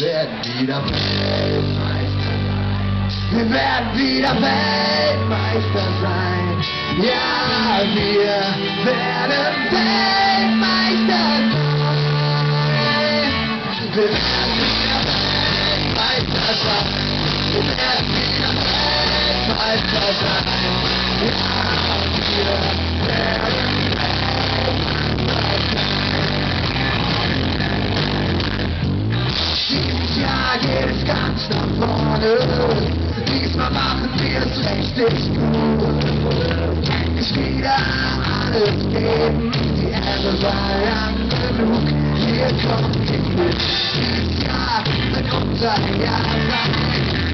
werden wieder Weltmeister sein. Wir werden wieder Weltmeister sein. Ja, wir werden Weltmeister sein. Wir werden wieder Weltmeister sein. Wir werden wieder Weltmeister sein. Ja, wir ganz nach vorne. Diesmal machen wir es richtig gut. Endlich wieder alles geben. Die Ehre war lang genug. Hier kommt die Glück. Dieses Jahr wird unser Jahr sein.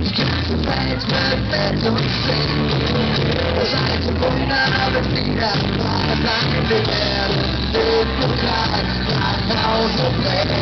Die ganze Welt wird uns singen. Das alte Wunder wird wieder wahr sein. Wir werden den Pokal nach Hause bringen.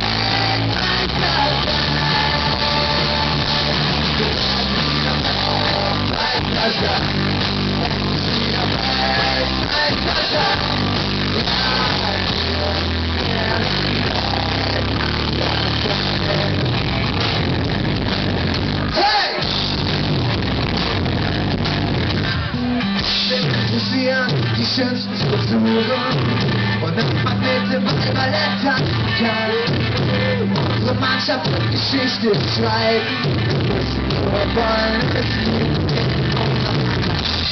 interessieren die schönsten Skulpturen und das Magnete bei Ballettanzigkeit. Unsere Mannschaft wird Geschichte schreiben. Wir wollen es gibt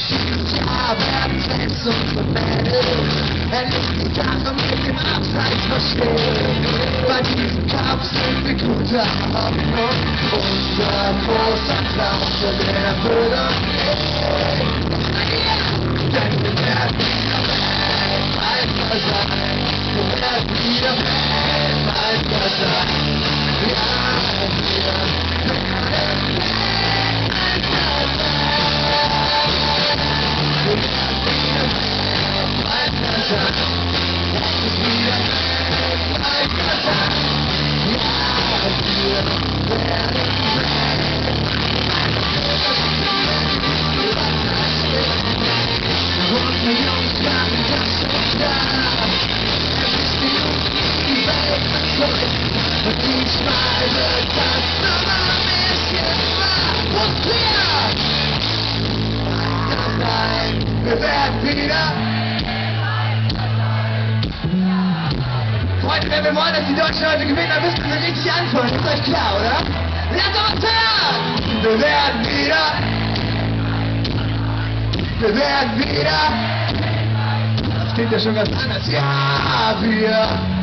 Dieses Jahr werden selbst unsere Mädels endlich die Sache mit dem Abseits verstehen. Bei diesem Kampf sind wir guter Hoffnung. Unser großer Applaus für den wir werden wieder. Freunde, wenn wir wollen, dass die Deutschen heute gewinnen, dann müssen wir richtig anfangen. Ist euch klar, oder? Lasst uns hören! Wir werden wieder. Wir werden wieder. Das klingt ja schon ganz anders. Ja. Wir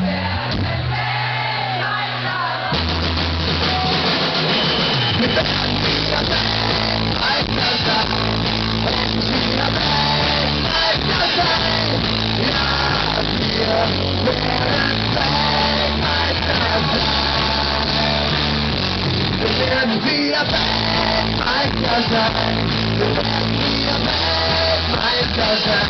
Weltmeister sein. Wir werden wieder Weltmeister sein. Ja,